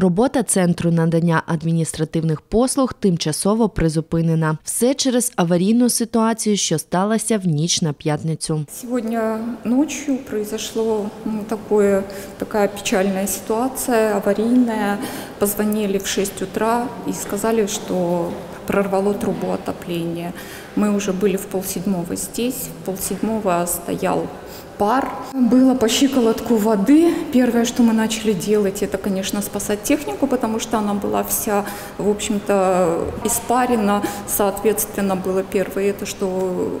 Робота центру надання адміністративних послуг тимчасово призупинена. Все через аварійну ситуацію, що сталася в ніч на п'ятницю. Сьогодні ночі произошло ну, такое, печальна ситуація аварійна. Позвонили в 6 утра і сказали, что прорвало трубу отопления. Мы уже были в полседьмого здесь, в полседьмого стоял пар. Было по щиколотку воды. Первое, что мы начали делать, это, конечно, спасать технику, потому что она была вся, в общем-то, испарена. Соответственно, было первое, это что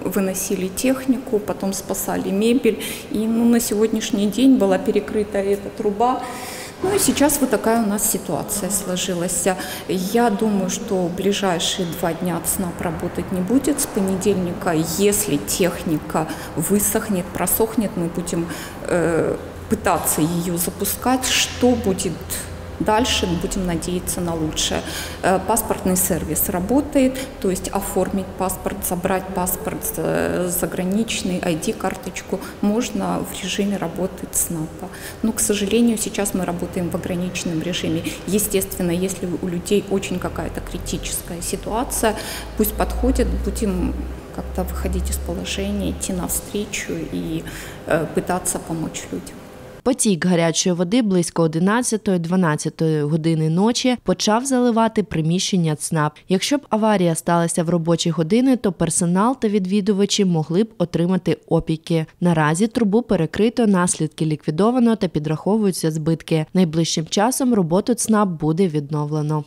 выносили технику, потом спасали мебель. И ну, на сегодняшний день была перекрыта эта труба. Ну и сейчас вот такая у нас ситуация сложилась. Я думаю, что ближайшие два дня ЦНАП работать не будет. С понедельника, если техника высохнет, просохнет, мы будем э, пытаться ее запускать. Что будет Дальше будем надеяться на лучшее. Э, Паспортный сервис работает, то есть оформить паспорт, забрать паспорт заграничный, ID-карточку можно в режиме работы ЦНАПа. Но, к сожалению, сейчас мы работаем в ограниченном режиме. Естественно, если у людей очень какая-то критическая ситуация, пусть подходят, будем как-то выходить из положения, идти навстречу и э, пытаться помочь людям. Потік гарячої води близько 11-12 години ночі почав заливати приміщення ЦНАП. Якщо б аварія сталася в робочі години, то персонал та відвідувачі могли б отримати опіки. Наразі трубу перекрито, наслідки ліквідовано та підраховуються збитки. Найближчим часом роботу ЦНАП буде відновлено.